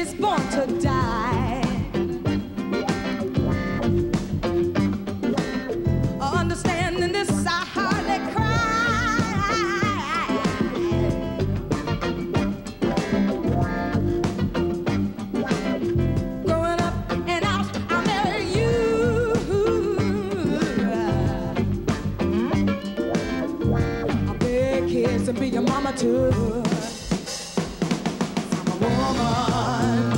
is born to die. Understanding this, I hardly cry. Growing up and out, I met you. I beg kids to be your mama too. Woman.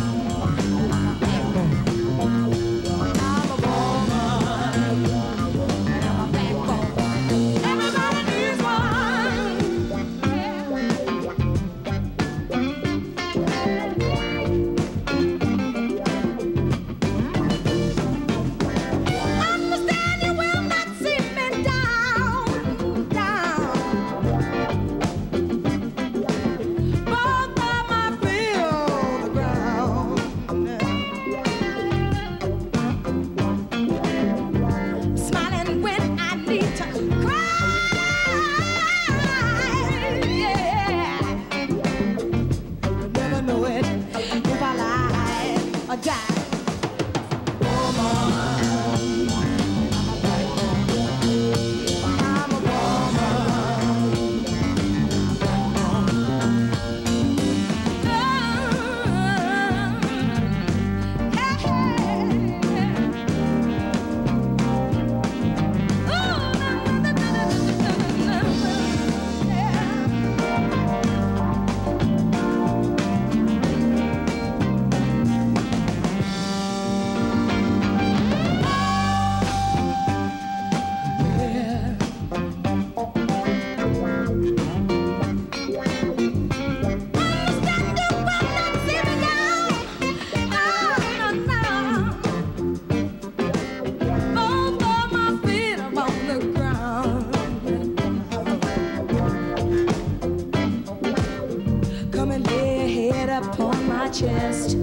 Upon my chest.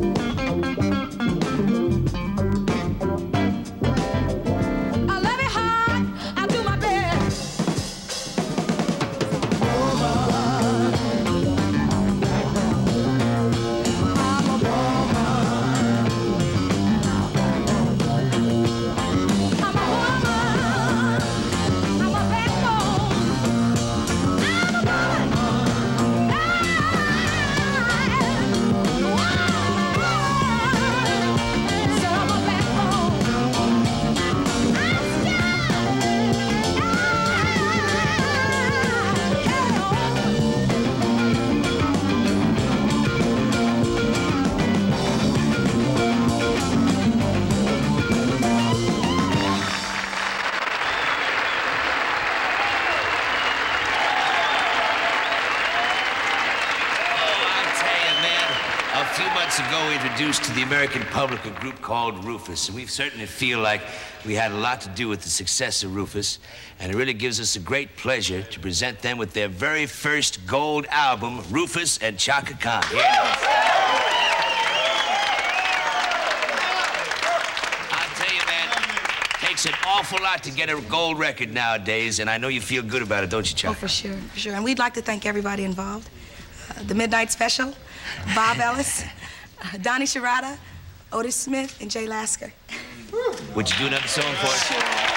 Few months ago we introduced to the American public a group called Rufus, and we certainly feel like we had a lot to do with the success of Rufus, and it really gives us a great pleasure to present them with their very first gold album, Rufus and Chaka Khan. Yeah. I tell you, man, takes an awful lot to get a gold record nowadays, and I know you feel good about it, don't you, Oh, for sure, for sure. And we'd like to thank everybody involved. The Midnight Special, Bob Ellis, Donnie Sharada, Otis Smith, and Jay Lasker. Would you do another song for us?